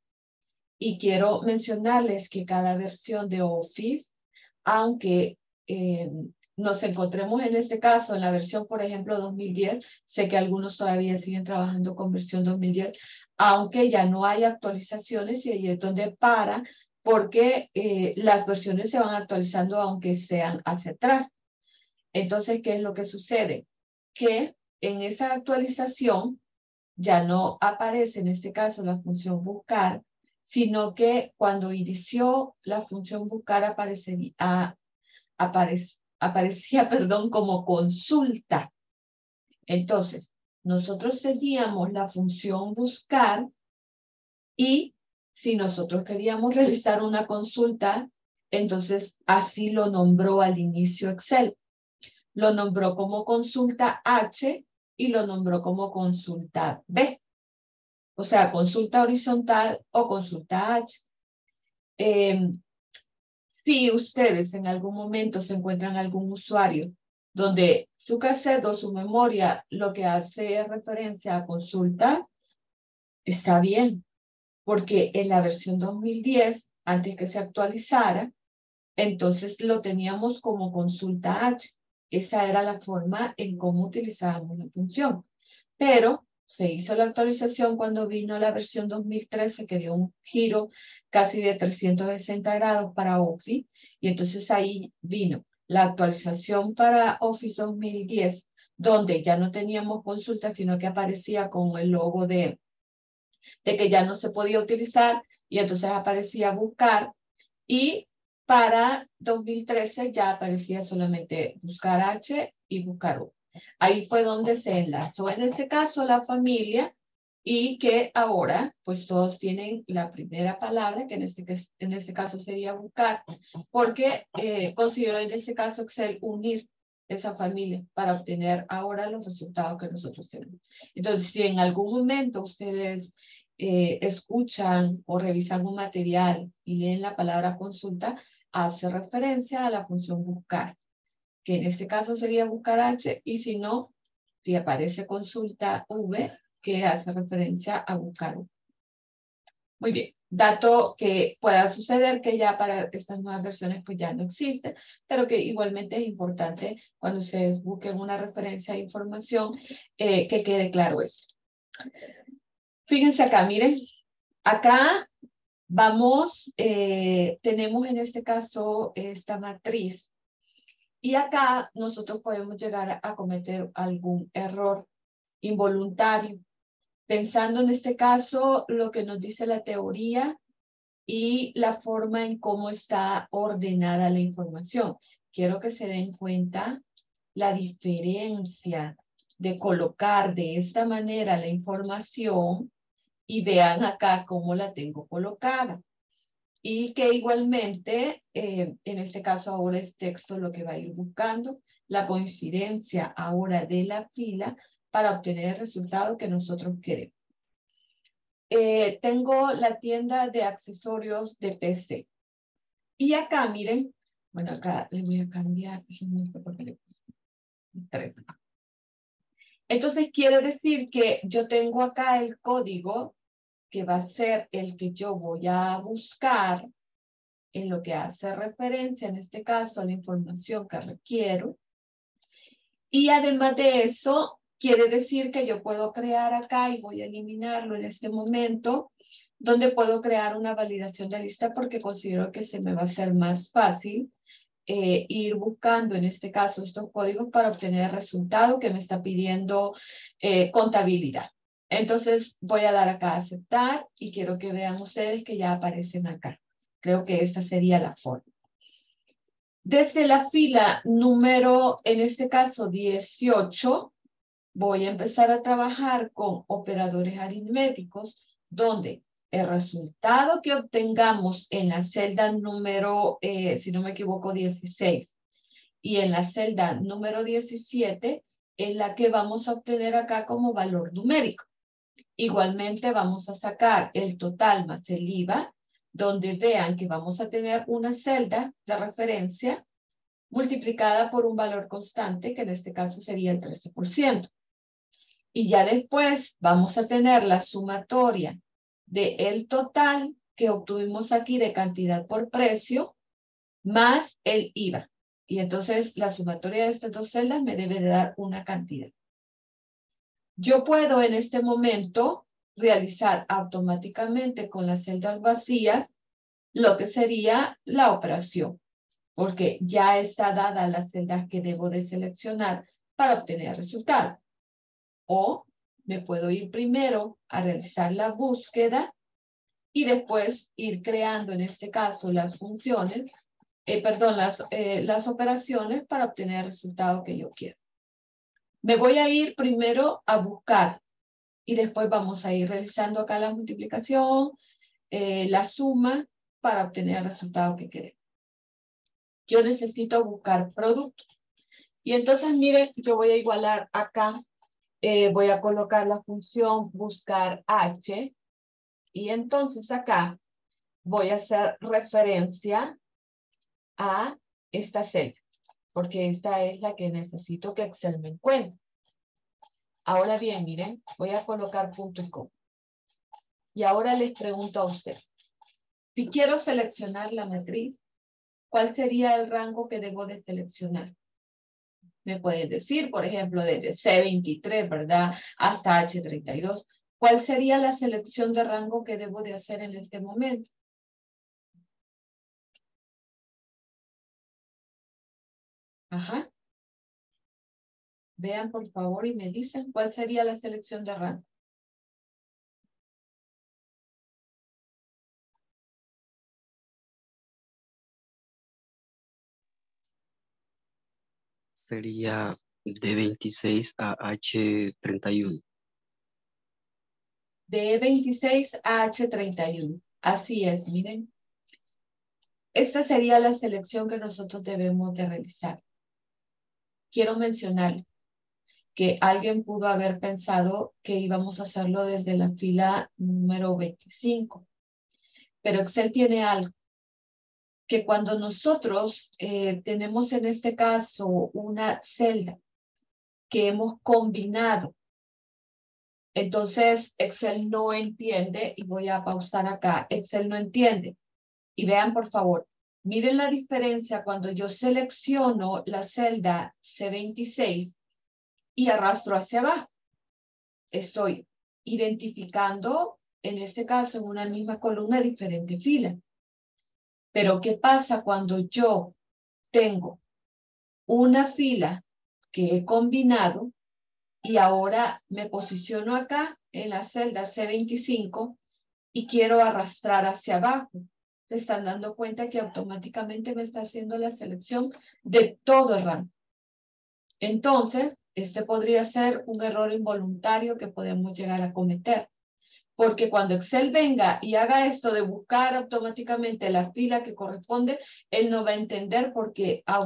Speaker 1: y quiero mencionarles que cada versión de Office, aunque eh, nos encontremos en este caso en la versión, por ejemplo, 2010, sé que algunos todavía siguen trabajando con versión 2010, aunque ya no hay actualizaciones y ahí es donde para, porque eh, las versiones se van actualizando aunque sean hacia atrás. Entonces, ¿qué es lo que sucede? Que en esa actualización ya no aparece en este caso la función buscar, sino que cuando inició la función buscar aparecería, aparece, aparecía, *laughs* perdón, como consulta. Entonces, nosotros teníamos la función buscar y si nosotros queríamos realizar una consulta, entonces así lo nombró al inicio Excel. Lo nombró como consulta H y lo nombró como consulta B. O sea, consulta horizontal o consulta H. Em, si ustedes en algún momento se encuentran algún usuario donde su cassette o su memoria lo que hace referencia a consulta, está bien, porque en la versión 2010, antes que se actualizara, entonces lo teníamos como consulta H. Esa era la forma en cómo utilizábamos la función. Pero se hizo la actualización cuando vino la versión 2013 que dio un giro casi de 360 grados para Office y entonces ahí vino la actualización para Office 2010 donde ya no teníamos consulta sino que aparecía con el logo de, de que ya no se podía utilizar y entonces aparecía buscar y para 2013 ya aparecía solamente buscar H y buscar U. Ahí fue donde se enlazó en este caso la familia y que ahora pues todos tienen la primera palabra que en este, en este caso sería buscar porque eh, considero en este caso Excel unir esa familia para obtener ahora los resultados que nosotros tenemos. Entonces, si en algún momento ustedes eh, escuchan o revisan un material y leen la palabra consulta, hace referencia a la función buscar que en este caso sería buscar H, y si no, si aparece consulta V, que hace referencia a buscar U. Muy bien, dato que pueda suceder que ya para estas nuevas versiones pues ya no existe, pero que igualmente es importante cuando ustedes busquen una referencia de información eh, que quede claro eso. Fíjense acá, miren, acá vamos, eh, tenemos en este caso esta matriz y acá nosotros podemos llegar a cometer algún error involuntario, pensando en este caso lo que nos dice la teoría y la forma en cómo está ordenada la información. Quiero que se den cuenta la diferencia de colocar de esta manera la información y vean acá cómo la tengo colocada y que igualmente, eh, en este caso ahora es texto lo que va a ir buscando, la coincidencia ahora de la fila para obtener el resultado que nosotros queremos. Eh, tengo la tienda de accesorios de PC. Y acá, miren, bueno, acá le voy a cambiar, Entonces quiere decir que yo tengo acá el código que va a ser el que yo voy a buscar en lo que hace referencia, en este caso, a la información que requiero. Y además de eso, quiere decir que yo puedo crear acá y voy a eliminarlo en este momento, donde puedo crear una validación de lista porque considero que se me va a hacer más fácil eh, ir buscando, en este caso, estos códigos para obtener el resultado que me está pidiendo eh, contabilidad. Entonces voy a dar acá aceptar y quiero que vean ustedes que ya aparecen acá. Creo que esta sería la forma. Desde la fila número, en este caso 18, voy a empezar a trabajar con operadores aritméticos donde el resultado que obtengamos en la celda número, eh, si no me equivoco, 16 y en la celda número 17 es la que vamos a obtener acá como valor numérico. Igualmente vamos a sacar el total más el IVA, donde vean que vamos a tener una celda de referencia multiplicada por un valor constante, que en este caso sería el 13%. Y ya después vamos a tener la sumatoria de el total que obtuvimos aquí de cantidad por precio, más el IVA. Y entonces la sumatoria de estas dos celdas me debe de dar una cantidad. Yo puedo en este momento realizar automáticamente con las celdas vacías lo que sería la operación, porque ya está dada la celda que debo de seleccionar para obtener el resultado. O me puedo ir primero a realizar la búsqueda y después ir creando, en este caso, las funciones, eh, perdón, las, eh, las operaciones para obtener el resultado que yo quiero. Me voy a ir primero a buscar y después vamos a ir realizando acá la multiplicación, eh, la suma para obtener el resultado que queremos. Yo necesito buscar producto. Y entonces, miren, yo voy a igualar acá, eh, voy a colocar la función buscar h, y entonces acá voy a hacer referencia a esta celda, porque esta es la que necesito que Excel me encuentre. Ahora bien, miren, voy a colocar punto y coma. Y ahora les pregunto a usted, si quiero seleccionar la matriz, ¿cuál sería el rango que debo de seleccionar? Me pueden decir, por ejemplo, desde C23, ¿verdad? Hasta H32. ¿Cuál sería la selección de rango que debo de hacer en este momento? Ajá. Vean, por favor, y me dicen cuál sería la selección de rango.
Speaker 6: Sería de 26 a H31.
Speaker 1: De 26 a H31. Así es, miren. Esta sería la selección que nosotros debemos de realizar. Quiero mencionar que alguien pudo haber pensado que íbamos a hacerlo desde la fila número 25. Pero Excel tiene algo que cuando nosotros eh, tenemos en este caso una celda que hemos combinado, entonces Excel no entiende, y voy a pausar acá, Excel no entiende. Y vean por favor, miren la diferencia cuando yo selecciono la celda C26 y arrastro hacia abajo. Estoy identificando, en este caso, en una misma columna, diferente fila. Pero ¿qué pasa cuando yo tengo una fila que he combinado y ahora me posiciono acá en la celda C25 y quiero arrastrar hacia abajo? Se están dando cuenta que automáticamente me está haciendo la selección de todo el rango. Entonces, este podría ser un error involuntario que podemos llegar a cometer. Porque cuando Excel venga y haga esto de buscar automáticamente la fila que corresponde, él no va a entender porque a,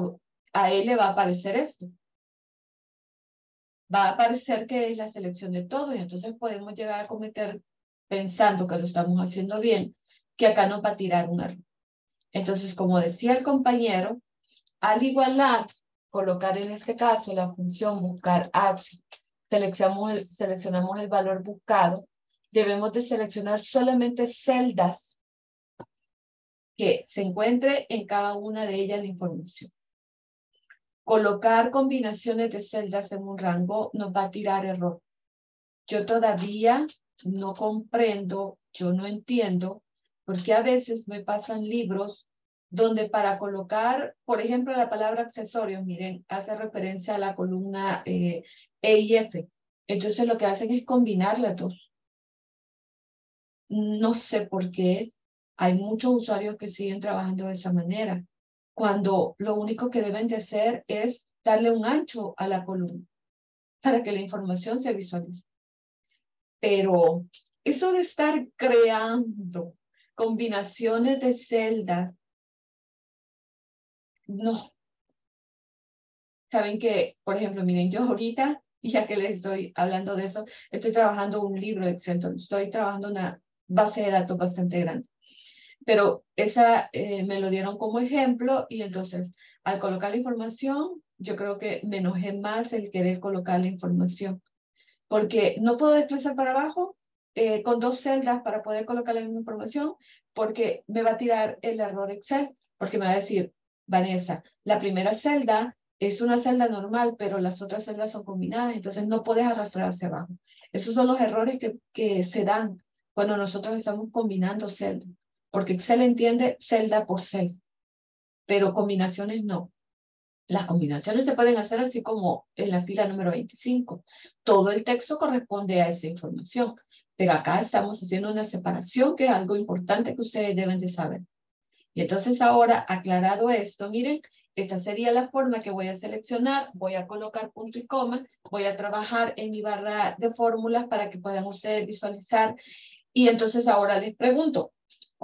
Speaker 1: a él le va a aparecer esto. Va a aparecer que es la selección de todo y entonces podemos llegar a cometer, pensando que lo estamos haciendo bien, que acá nos va a tirar un error. Entonces, como decía el compañero, al igualar, colocar en este caso la función buscar el, seleccionamos el valor buscado, debemos de seleccionar solamente celdas que se encuentre en cada una de ellas la información. Colocar combinaciones de celdas en un rango nos va a tirar error. Yo todavía no comprendo, yo no entiendo, porque a veces me pasan libros donde para colocar, por ejemplo, la palabra accesorios, miren, hace referencia a la columna eh, E y F. Entonces lo que hacen es combinar las dos. No sé por qué hay muchos usuarios que siguen trabajando de esa manera, cuando lo único que deben de hacer es darle un ancho a la columna para que la información se visualice. Pero eso de estar creando combinaciones de celdas, no. Saben que, por ejemplo, miren, yo ahorita, ya que les estoy hablando de eso, estoy trabajando un libro de Excel, estoy trabajando una base de datos bastante grande. Pero esa eh, me lo dieron como ejemplo y entonces al colocar la información, yo creo que me enojé más el querer colocar la información. Porque no puedo desplazar para abajo eh, con dos celdas para poder colocar la misma información porque me va a tirar el error Excel, porque me va a decir, Vanessa, la primera celda es una celda normal, pero las otras celdas son combinadas, entonces no puedes arrastrar hacia abajo. Esos son los errores que, que se dan cuando nosotros estamos combinando celdas, porque Excel entiende celda por celda, pero combinaciones no. Las combinaciones se pueden hacer así como en la fila número 25. Todo el texto corresponde a esa información, pero acá estamos haciendo una separación que es algo importante que ustedes deben de saber. Y entonces ahora, aclarado esto, miren, esta sería la forma que voy a seleccionar, voy a colocar punto y coma, voy a trabajar en mi barra de fórmulas para que puedan ustedes visualizar y entonces ahora les pregunto,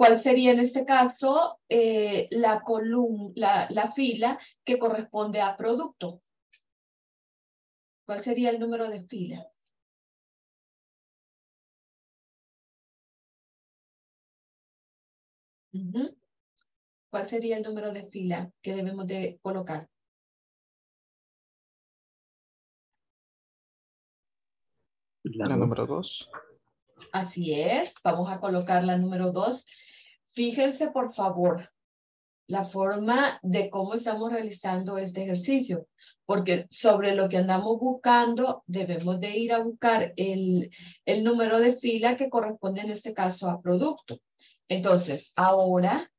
Speaker 1: ¿cuál sería en este caso eh, la, columna, la, la fila que corresponde a producto? ¿Cuál sería el número de fila? ¿Cuál sería el número de fila que debemos de colocar?
Speaker 6: La
Speaker 5: número dos.
Speaker 1: Así es, vamos a colocar la número dos. Fíjense, por favor, la forma de cómo estamos realizando este ejercicio, porque sobre lo que andamos buscando, debemos de ir a buscar el, el número de fila que corresponde en este caso a producto. Entonces, ahora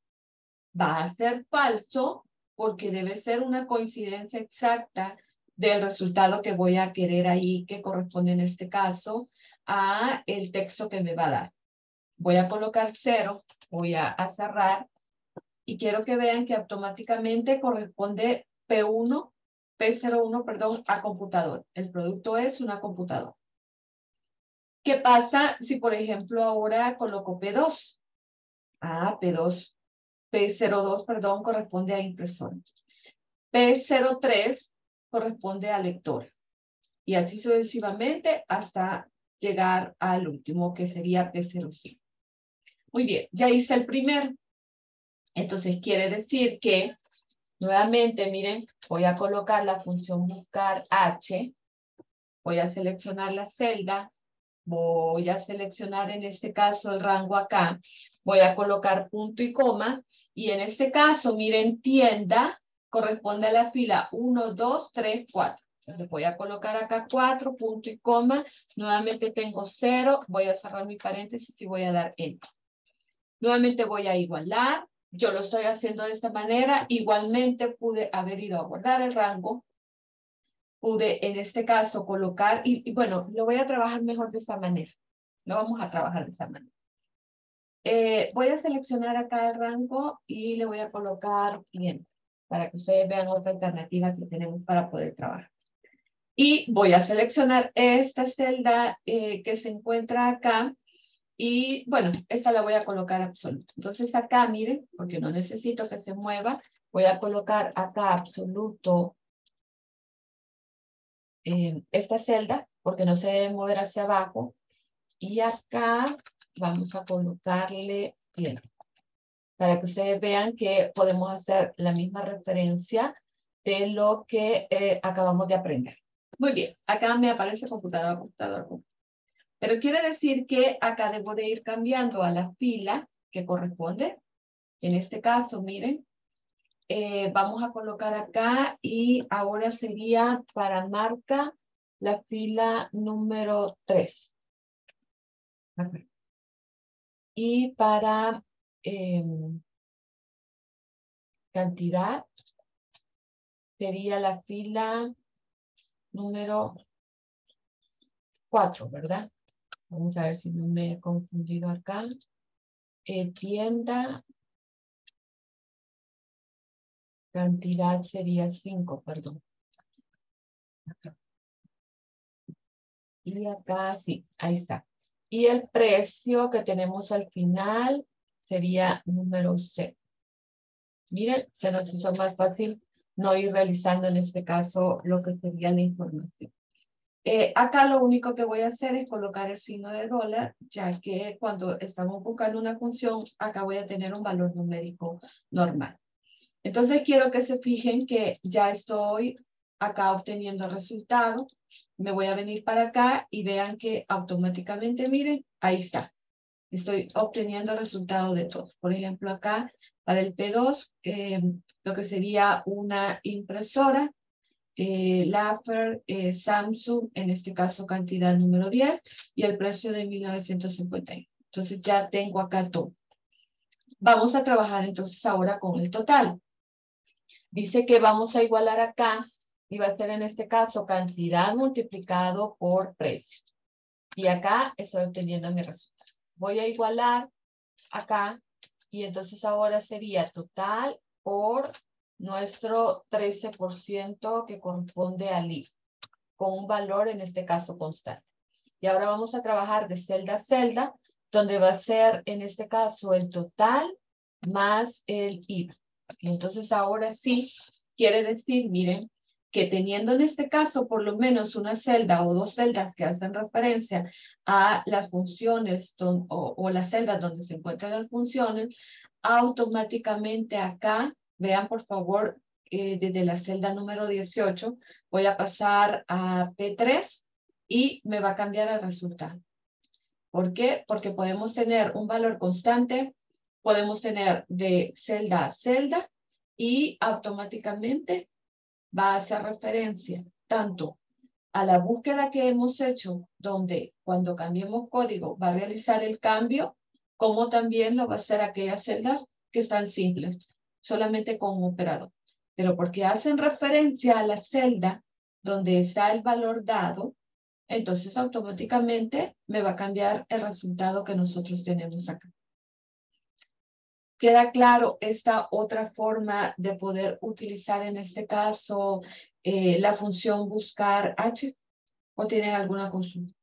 Speaker 1: va a ser falso porque debe ser una coincidencia exacta del resultado que voy a querer ahí, que corresponde en este caso a el texto que me va a dar. Voy a colocar cero, voy a, a cerrar y quiero que vean que automáticamente corresponde P1, P01, perdón, a computador. El producto es una computadora. ¿Qué pasa si, por ejemplo, ahora coloco P2? Ah, P2, P02, perdón, corresponde a impresora. P03 corresponde a lector. Y así sucesivamente hasta llegar al último, que sería P05. Muy bien, ya hice el primero. Entonces quiere decir que, nuevamente, miren, voy a colocar la función buscar H, voy a seleccionar la celda, voy a seleccionar en este caso el rango acá, voy a colocar punto y coma, y en este caso, miren, tienda corresponde a la fila 1, 2, 3, 4. Entonces voy a colocar acá 4, punto y coma, nuevamente tengo 0, voy a cerrar mi paréntesis y voy a dar enter. Nuevamente voy a igualar, yo lo estoy haciendo de esta manera, igualmente pude haber ido a guardar el rango, pude en este caso colocar, y, y bueno, lo voy a trabajar mejor de esta manera, lo vamos a trabajar de esta manera. Eh, voy a seleccionar acá el rango y le voy a colocar cliente para que ustedes vean otra alternativa que tenemos para poder trabajar. Y voy a seleccionar esta celda eh, que se encuentra acá y bueno, esta la voy a colocar absoluto. Entonces acá, miren, porque no necesito que se mueva, voy a colocar acá absoluto eh, esta celda, porque no se debe mover hacia abajo. Y acá vamos a colocarle bien, para que ustedes vean que podemos hacer la misma referencia de lo que eh, acabamos de aprender. Muy bien, acá me aparece computador, computador, computador. Pero quiere decir que acá debo de ir cambiando a la fila que corresponde. En este caso, miren, eh, vamos a colocar acá y ahora sería para marca la fila número 3. Y para eh, cantidad sería la fila número 4, ¿verdad? Vamos a ver si no me he confundido acá. Eh, tienda. Cantidad sería 5, perdón. Y acá sí, ahí está. Y el precio que tenemos al final sería número C. Miren, se nos hizo más fácil no ir realizando en este caso lo que sería la información. Eh, acá lo único que voy a hacer es colocar el signo de dólar, ya que cuando estamos buscando una función, acá voy a tener un valor numérico normal. Entonces quiero que se fijen que ya estoy acá obteniendo el resultado. Me voy a venir para acá y vean que automáticamente, miren, ahí está. Estoy obteniendo el resultado de todo. Por ejemplo, acá para el P2, eh, lo que sería una impresora, eh, eh, Samsung, en este caso cantidad número 10, y el precio de 1950. Entonces ya tengo acá todo. Vamos a trabajar entonces ahora con el total. Dice que vamos a igualar acá, y va a ser en este caso cantidad multiplicado por precio. Y acá estoy obteniendo mi resultado. Voy a igualar acá, y entonces ahora sería total por nuestro 13% que corresponde al IVA, con un valor en este caso constante. Y ahora vamos a trabajar de celda a celda, donde va a ser en este caso el total más el IVA. Entonces ahora sí, quiere decir, miren, que teniendo en este caso por lo menos una celda o dos celdas que hacen referencia a las funciones o, o las celdas donde se encuentran las funciones, automáticamente acá, vean por favor, eh, desde la celda número 18, voy a pasar a P3 y me va a cambiar el resultado. ¿Por qué? Porque podemos tener un valor constante, podemos tener de celda a celda y automáticamente va a hacer referencia tanto a la búsqueda que hemos hecho, donde cuando cambiemos código va a realizar el cambio, como también lo va a hacer aquellas celdas que están simples, solamente con un operador. Pero porque hacen referencia a la celda donde está el valor dado, entonces automáticamente me va a cambiar el resultado que nosotros tenemos acá. ¿Queda claro esta otra forma de poder utilizar en este caso eh, la función buscar H? ¿O tienen alguna consulta?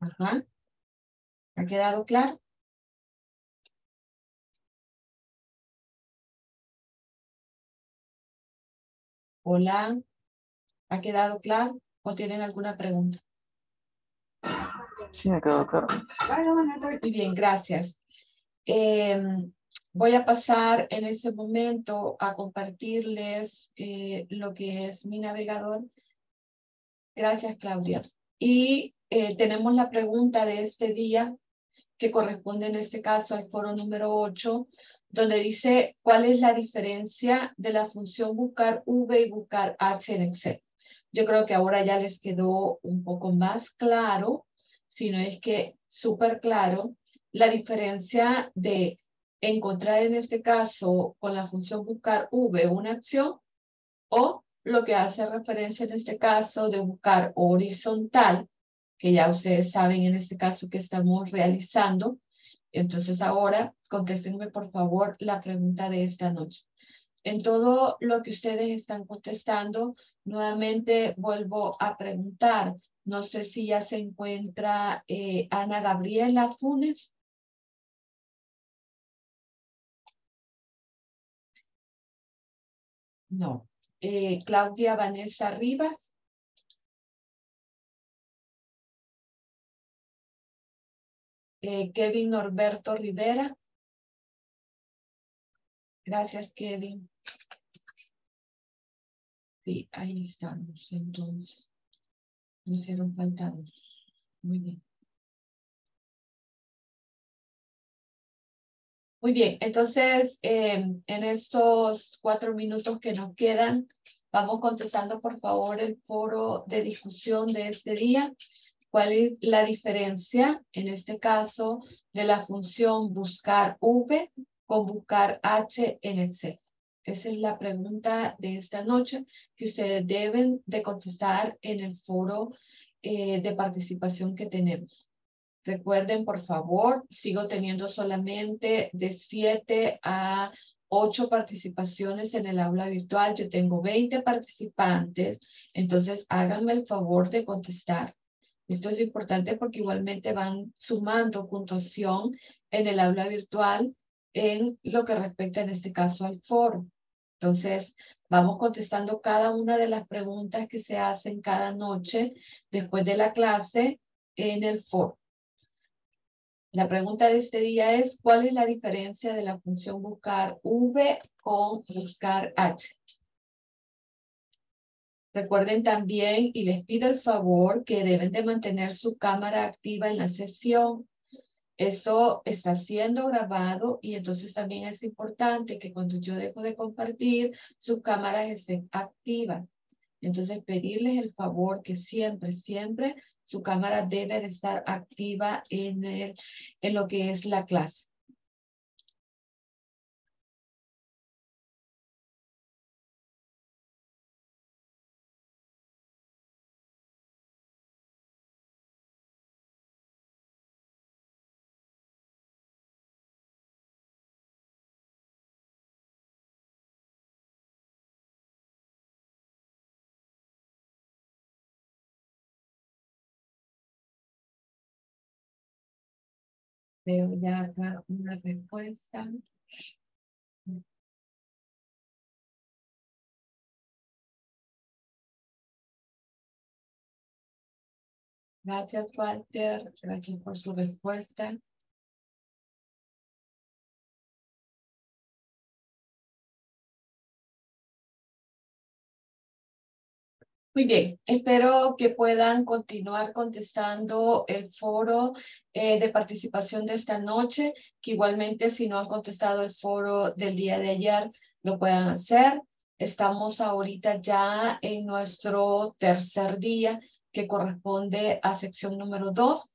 Speaker 1: Ajá. ¿Ha quedado claro? Hola. ¿Ha quedado claro? ¿O tienen alguna pregunta?
Speaker 5: Sí, me quedó claro.
Speaker 1: Muy bien, gracias. Em, voy a pasar en este momento a compartirles eh, lo que es mi navegador. Gracias, Claudia. Y eh, tenemos la pregunta de este día que corresponde en este caso al foro número 8, donde dice cuál es la diferencia de la función buscar V y buscar H en Excel. Yo creo que ahora ya les quedó un poco más claro, si no es que súper claro, la diferencia de encontrar en este caso con la función buscar V una acción o lo que hace referencia en este caso de buscar horizontal, que ya ustedes saben en este caso que estamos realizando. Entonces ahora contéstenme por favor la pregunta de esta noche. En todo lo que ustedes están contestando, nuevamente vuelvo a preguntar. No sé si ya se encuentra eh, Ana Gabriela Funes. No. Eh, Claudia Vanessa Rivas. Eh, Kevin Norberto Rivera. Gracias, Kevin. Sí, ahí estamos, entonces. No hicieron falta Muy bien. Muy bien, entonces em, en estos cuatro minutos que nos quedan, vamos contestando por favor el foro de discusión de este día. ¿Cuál es la diferencia en este caso de la función buscar V con buscar H en Excel? Esa es la pregunta de esta noche que ustedes deben de contestar en el foro eh, de participación que tenemos. Recuerden, por favor, sigo teniendo solamente de 7 a 8 participaciones en el aula virtual. Yo tengo 20 participantes, entonces háganme el favor de contestar. Esto es importante porque igualmente van sumando puntuación en el aula virtual en lo que respecta en este caso al foro. Entonces, vamos contestando cada una de las preguntas que se hacen cada noche después de la clase en el foro. La pregunta de este día es, ¿cuál es la diferencia de la función buscar V con buscar H? Recuerden también, y les pido el favor, que deben de mantener su cámara activa en la sesión. Eso está siendo grabado y entonces también es importante que cuando yo dejo de compartir, sus cámaras estén activas. Entonces, pedirles el favor que siempre, siempre su cámara debe de estar activa en, el, en lo que es la clase. Veo ya acá una respuesta. Gracias, Walter. Gracias por su respuesta. Muy bien, espero que puedan continuar contestando el foro eh, de participación de esta noche, que igualmente si no han contestado el foro del día de ayer, lo puedan hacer. Estamos ahorita ya en nuestro tercer día, que corresponde a sección número dos.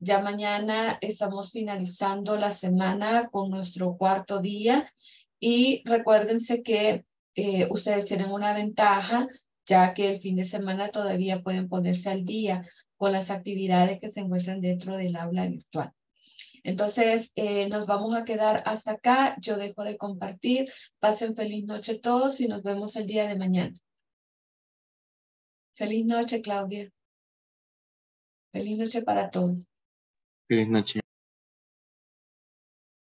Speaker 1: Ya mañana estamos finalizando la semana con nuestro cuarto día y recuérdense que eh, ustedes tienen una ventaja ya que el fin de semana todavía pueden ponerse al día con las actividades que se encuentran dentro del aula virtual. Entonces, eh, nos vamos a quedar hasta acá. Yo dejo de compartir. Pasen feliz noche todos y nos vemos el día de mañana. Feliz noche, Claudia. Feliz noche para todos.
Speaker 6: Feliz noche.